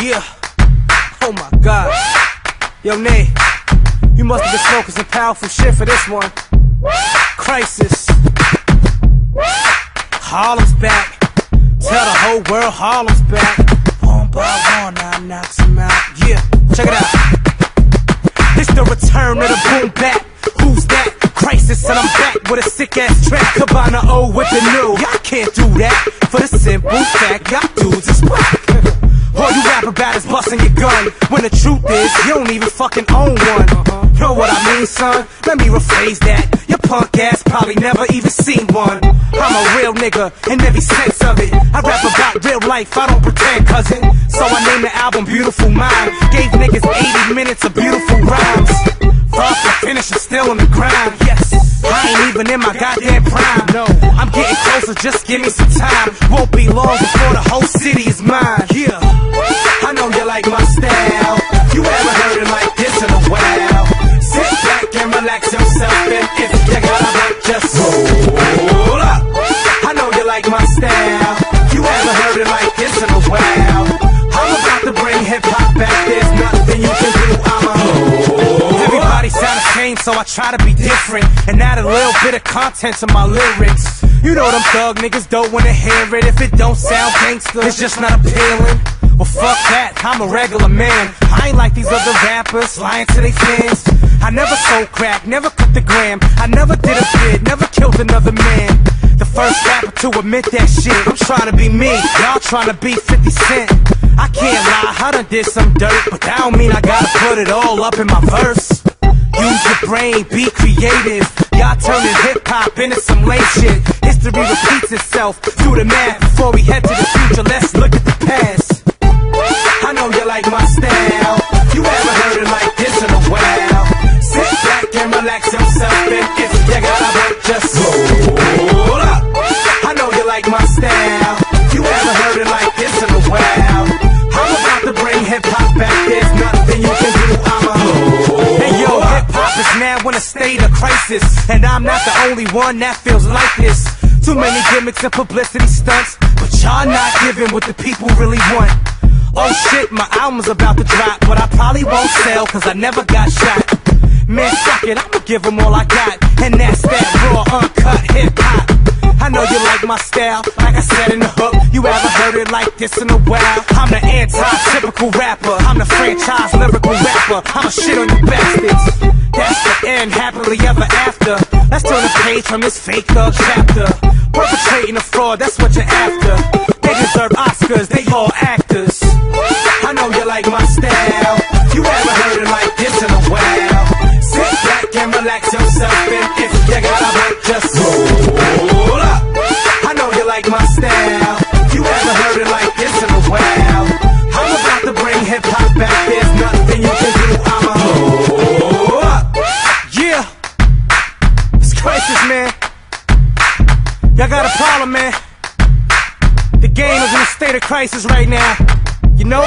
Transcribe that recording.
Yeah. Oh my god. Yo, Nate, you must have been smoking some powerful shit for this one. Crisis. Harlem's back. Tell the whole world Harlem's back. One by one, I knocks him out. Yeah, check it out. It's the return of the boom back. Who's that? Crisis, and I'm back with a sick ass track. The old with the new. Y'all can't do that for the simple fact y'all dudes is whack. Busting your gun. When the truth is, you don't even fucking own one. Know what I mean, son? Let me rephrase that. Your punk ass probably never even seen one. I'm a real nigga in every sense of it. I rap about real life, I don't pretend, cousin. So I named the album Beautiful Mind. Gave niggas 80 minutes of beautiful rhymes. From finish, I'm still on the grind. Yes, I ain't even in my goddamn prime. No, I'm getting closer, just give me some time. Won't be long before the whole city is mine. Yeah, like my style. You ever heard it like this in a while? Sit back and relax yourself, and if you gotta work, just roll up. I know you like my style. You ever heard it like this in a while? I'm about to bring hip hop back. There's nothing you can do. I'm a Everybody sound the same, so I try to be different and add a little bit of content to my lyrics. You know them thug niggas don't wanna hear it if it don't sound gangster. It's just not appealing. Well, fuck that, I'm a regular man. I ain't like these other rappers lying to their fans. I never sold crack, never cut the gram. I never did a bid, never killed another man. The first rapper to admit that shit. I'm trying to be me, y'all trying to be 50 Cent. I can't lie, I done did some dirt, but that don't mean I gotta put it all up in my verse. Use your brain, be creative. Y'all turning hip hop into some lame shit. History repeats itself. Do the math before we my style. You ever heard it like this in a while? I'm about to bring hip hop back. There's nothing you can do. I'm a Hey yo, hip hop is now in a state of crisis, and I'm not the only one that feels like this. Too many gimmicks and publicity stunts, but y'all not giving what the people really want. Oh shit, my album's about to drop, but I probably won't sell cause I never got shot. Man, fuck it, I'ma give them all I got, and that's that raw, uncut hip my style, like I said in the hook. You ever heard it like this in a while? I'm the anti-typical rapper. I'm the franchise lyrical rapper. I'ma shit on you bastards. That's the end, happily ever after. Let's turn the page from this fake thug chapter. Perpetrating a fraud, that's what you're after. They deserve Oscars, they all actors. I know you like my style. You ever heard it like this in a while? Sit back and relax yourself, and if you gotta work, just roll problem, man. The game is in a state of crisis right now. You know?